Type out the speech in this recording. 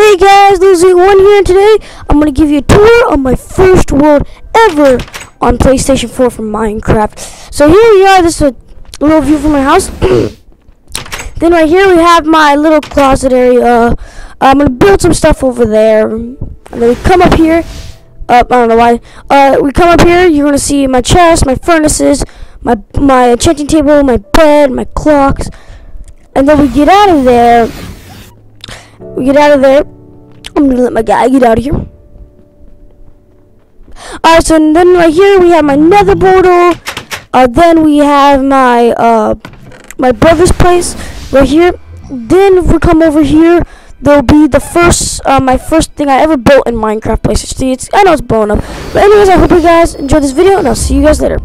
Hey guys, Losing One here, and today I'm gonna give you a tour of my first world ever on PlayStation 4 from Minecraft. So here we are. This is a little view from my house. then right here we have my little closet area. I'm gonna build some stuff over there, and then we come up here. Uh, I don't know why. Uh, we come up here. You're gonna see my chest, my furnaces, my my enchanting table, my bed, my clocks, and then we get out of there. We get out of there. I'm gonna let my guy get out of here. Alright, so then right here we have my nether portal. Uh, then we have my uh, my brother's place right here. Then if we come over here, there'll be the first uh, my first thing I ever built in Minecraft place. See, it's I know it's blown up, but anyways, I hope you guys enjoyed this video, and I'll see you guys later.